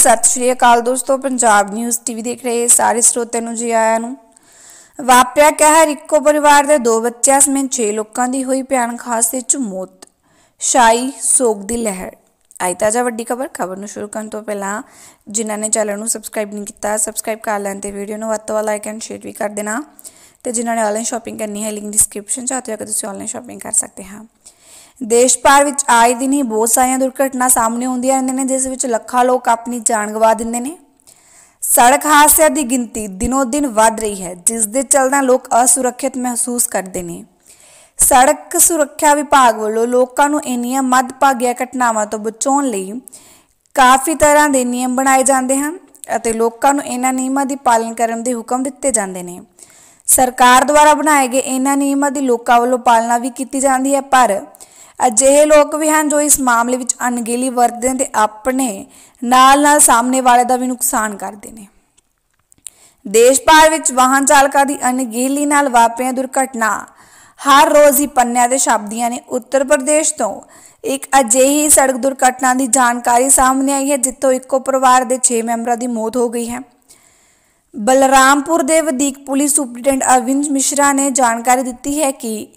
ਸਤਿ ਸ਼੍ਰੀ ਅਕਾਲ ਦੋਸਤੋ, Punjab news TV ਦੇਖ ਰਹੇ ਸਾਰੇ ਸਰੋਤਿਆਂ ਨੂੰ, ਜੀ ਆਇਆਂ ਨੂੰ। ਵਾਪਰਿਆ ਕਹਿਰ ਇੱਕੋ ਪਰਿਵਾਰ ਦੇ ਦੋ ਬੱਚਿਆਂ ਸਮੇਤ 6 ਲੋਕਾਂ ਦੀ ਹੋਈ ਭਿਆਨਕ ਹਾਦਸੇ ਵਿੱਚ ਮੌਤ। ਸ਼ਾਈ ਸੋਗ ਦੀ ਲਹਿਰ। ਆਈ ਤਾਜਾ ਵੱਡੀ ਖਬਰ ਖਬਰ ਨੂੰ ਸ਼ੁਰੂ ਕਰਨ ਤੋਂ ਪਹਿਲਾਂ ਜਿਨ੍ਹਾਂ ਨੇ ਚੈਨਲ ਨੂੰ ਸਬਸਕ੍ਰਾਈਬ ਨਹੀਂ ਕੀਤਾ ਸਬਸਕ੍ਰਾਈਬ ਕਰ ਲੈਣ ਤੇ ਵੀਡੀਓ ਨੂੰ ਵੱਧ ਤੋਂ ਵੱਧ ਲਾਈਕ ਐਂਡ ਸ਼ੇਅਰ ਵੀ ਕਰ ਦੇਣਾ। ਤੇ ਜਿਨ੍ਹਾਂ ਨੇ ਆਨਲਾਈਨ ਸ਼ਾਪਿੰਗ ਕਰਨੀ ਹੈ ਲਿੰਕ ਡਿਸਕ੍ਰਿਪਸ਼ਨ 'ਚ ਆਤੇ ਹੋ ਕੇ ਤੁਸੀਂ ਆਨਲਾਈਨ ਸ਼ਾਪਿੰਗ ਕਰ ਸਕਦੇ ਹਾਂ। ਦੇਸ਼ ਭਰ ਵਿੱਚ ਆਏ ਦਿਨ ਹੀ ਬਹੁਤ ਸਾਰੀਆਂ ਦੁਰਘਟਨਾ ਸਾਹਮਣੇ ਆਉਂਦੀਆਂ ਰਹਿੰਦੀਆਂ ਨੇ, ਜਿਸ ਵਿੱਚ ਲੱਖਾਂ ਲੋਕ ਆਪਣੀ ਜਾਨ ਗਵਾ ਦਿੰਦੇ ਨੇ। ਸੜਕ ਹਾਦਸਿਆਂ ਦੀ ਗਿਣਤੀ ਦਿਨੋ ਦਿਨ ਵੱਧ ਰਹੀ ਹੈ, ਜਿਸ ਦੇ ਚਲਦਿਆਂ ਲੋਕ ਅਸੁਰੱਖਿਅਤ ਮਹਿਸੂਸ ਕਰਦੇ ਨੇ। ਸੜਕ ਸੁਰੱਖਿਆ ਵਿਭਾਗ ਵੱਲੋਂ ਲੋਕਾਂ ਨੂੰ ਇੰਨੀਆਂ ਮੱਦਭਾਗੀਆਂ ਘਟਨਾਵਾਂ ਤੋਂ ਬਚਾਉਣ ਲਈ ਕਾਫੀ ਤਰ੍ਹਾਂ ਦੇ ਨਿਯਮ ਬਣਾਏ ਜਾਂਦੇ ਹਨ ਅਤੇ ਲੋਕਾਂ ਨੂੰ ਇਹਨਾਂ ਨਿਯਮਾਂ ਦੀ ਪਾਲਣ ਕਰਨ ਦੇ ਹੁਕਮ ਦਿੱਤੇ ਜਾਂਦੇ ਨੇ। ਸਰਕਾਰ ਦੁਆਰਾ ਬਣਾਏ ਗਏ ਇਹਨਾਂ ਨਿਯਮਾਂ ਦੀ ਲੋਕਾਂ ਵੱਲੋਂ ਪਾਲਣਾ ਵੀ ਕੀਤੀ ਜਾਂਦੀ ਹੈ, ਪਰ ਅਜਿਹੇ ਲੋਕ ਵੀ ਹਨ ਜੋ ਇਸ ਮਾਮਲੇ ਵਿੱਚ ਅਣਗਹਿਲੀ ਵਰਤਦੇ ਨੇ ਤੇ ਆਪਣੇ ਨਾਲ-ਨਾਲ ਸਾਹਮਣੇ ਵਾਲੇ ਦਾ ਵੀ ਨੁਕਸਾਨ ਕਰਦੇ ਨੇ। ਦੇਸ਼ ਭਰ ਵਿੱਚ ਵਾਹਨ ਚਾਲਕਾਂ ਦੀ ਅਣਗਹਿਲੀ ਨਾਲ ਵਾਪਰੀਆਂ ਦੁਰਘਟਨਾ ਹਰ ਰੋਜ਼ ਹੀ ਪੰਨਿਆਂ ਦੇ ਛਾਪਦੀਆਂ ਨੇ। ਉੱਤਰ ਪ੍ਰਦੇਸ਼ ਤੋਂ ਇੱਕ ਅਜਿਹੀ ਸੜਕ ਦੁਰਘਟਨਾ ਦੀ ਜਾਣਕਾਰੀ ਸਾਹਮਣੇ ਆਈ ਹੈ, ਜਿੱਥੋਂ ਇੱਕੋ ਪਰਿਵਾਰ ਦੇ 6 ਮੈਂਬਰਾਂ ਦੀ ਮੌਤ ਹੋ ਗਈ ਹੈ। ਬਲਰਾਮਪੁਰ ਦੇ ਵਧੀਕ ਪੁਲਿਸ ਸੁਪਰਡੈਂਟ ਅਰਵਿੰਦ ਮਿਸ਼ਰਾ ਨੇ ਜਾਣਕਾਰੀ ਦਿੱਤੀ ਹੈ ਕਿ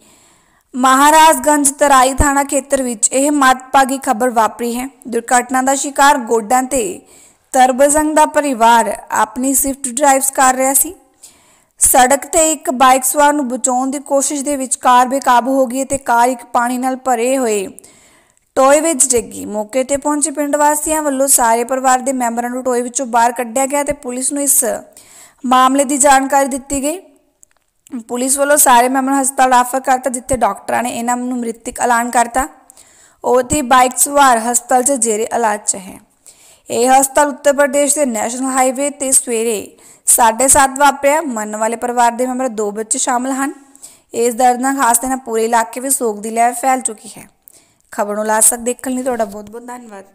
ਮਹਾਰਾਜਗੰਜ ਤਰਾਈ ਥਾਣਾ ਖੇਤਰ ਵਿੱਚ ਇਹ ਮਤਪਾਗੀ ਖਬਰ ਵਾਪਰੀ ਹੈ। ਦੁਰਘਟਨਾ ਦਾ ਸ਼ਿਕਾਰ ਗੋਡਾਂ ਤੇ ਤਰਬਜ਼ੰਗ ਦਾ ਪਰਿਵਾਰ ਆਪਣੀ ਸਵਿਫਟ ਡਰਾਈਵਸ ਕਰ ਰਿਹਾ ਸੀ। ਸੜਕ ਤੇ ਇੱਕ ਬਾਈਕ ਸਵਾਰ ਨੂੰ ਬਚਾਉਣ ਦੀ ਕੋਸ਼ਿਸ਼ ਦੇ ਵਿੱਚ ਕਾਰ ਬੇਕਾਬੂ ਹੋ ਗਈ ਤੇ ਕਾਰ ਇੱਕ ਪਾਣੀ ਨਾਲ ਭਰੇ ਹੋਏ ਟੋਏ ਵਿੱਚ ਡਿੱਗੀ ਮੌਕੇ ਤੇ ਪਹੁੰਚੇ ਪਿੰਡ ਵਾਸੀਆਂ ਵੱਲੋਂ ਸਾਰੇ ਪਰਿਵਾਰ ਦੇ ਮੈਂਬਰਾਂ ਨੂੰ ਟੋਏ ਵਿੱਚੋਂ ਬਾਹਰ ਕੱਢਿਆ ਗਿਆ ਤੇ ਪੁਲਿਸ ਨੂੰ ਇਸ ਮਾਮਲੇ ਦੀ ਜਾਣਕਾਰੀ ਦਿੱਤੀ ਗਈ। ਪੁਲਿਸ ਵੱਲੋਂ ਸਾਰੇ ਮੈਂਬਰ ਹਸਪਤਾਲ ਰੈਫਰ ਕਰਤਾ, ਜਿੱਥੇ ਡਾਕਟਰਾਂ ਨੇ ਇਹਨਾਂ ਨੂੰ ਮ੍ਰਿਤਕ ਐਲਾਨ ਕਰਤਾ। ਉਹਦੀ ਬਾਈਕ ਸਵਾਰ ਹਸਪਤਾਲ 'ਚ ਜੇਰੇ ਇਲਾਜ 'ਚ ਹੈ। ਇਹ ਹਸਪਤਾਲ ਉੱਤਰ ਪ੍ਰਦੇਸ਼ ਦੇ ਨੈਸ਼ਨਲ ਹਾਈਵੇ ਤੇ ਸਵੇਰੇ 7:30 ਵਾਪਰਿਆ। ਮੰਨ ਵਾਲੇ ਪਰਿਵਾਰ ਦੇ ਮੈਂਬਰ ਦੋ ਬੱਚੇ ਸ਼ਾਮਲ ਹਨ। ਇਸ ਦਰਦਨਾਕ ਹਾਦਸੇ ਨਾਲ ਪੂਰੇ ਇਲਾਕੇ ਵਿੱਚ ਸੋਗ ਦੀ ਲਹਿਰ ਫੈਲ ਚੁੱਕੀ ਹੈ। ਖਬਰ ਨੂੰ ਲਾ ਲਾਸਕ ਦੇਖਣ ਲਈ ਤੁਹਾਡਾ ਬਹੁਤ ਬਹੁਤ ਧੰਨਵਾਦ।